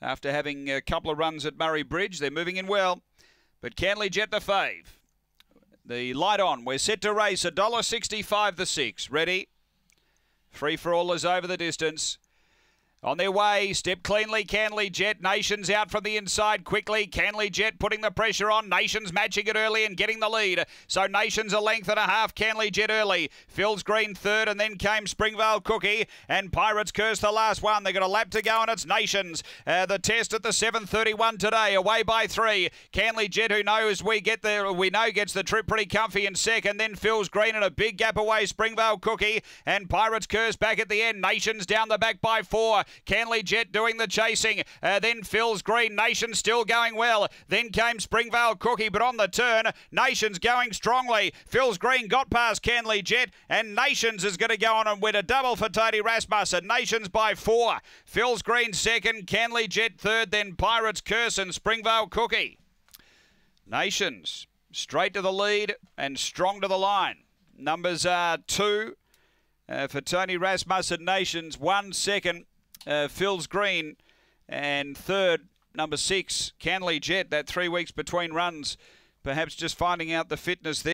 after having a couple of runs at Murray Bridge. They're moving in well. But Canley Jet the fave. The light on. We're set to race. $1.65 the six. Ready? Free for all is over the distance. On their way, step cleanly, Canley Jet. Nations out from the inside quickly. Canley Jet putting the pressure on. Nations matching it early and getting the lead. So Nations a length and a half. Canley Jet early. Phil's Green third, and then came Springvale Cookie and Pirates Curse the last one. They got a lap to go, and it's Nations. Uh, the test at the 7:31 today, away by three. Canley Jet, who knows we get there, we know gets the trip pretty comfy in second. Then Phil's Green and a big gap away. Springvale Cookie and Pirates Curse back at the end. Nations down the back by four. Canley Jet doing the chasing. Uh, then Phil's Green Nation still going well. Then came Springvale Cookie, but on the turn, Nations going strongly. Phil's Green got past Canley Jet, and Nations is going to go on and win a double for Tony Rasmussen. Nations by four. Phil's Green second, Canley Jet third, then Pirates Curse and Springvale Cookie. Nations straight to the lead and strong to the line. Numbers are two uh, for Tony Rasmussen Nations, one second uh, Phil's Green, and third, number six, Canley Jet. That three weeks between runs, perhaps just finding out the fitness there.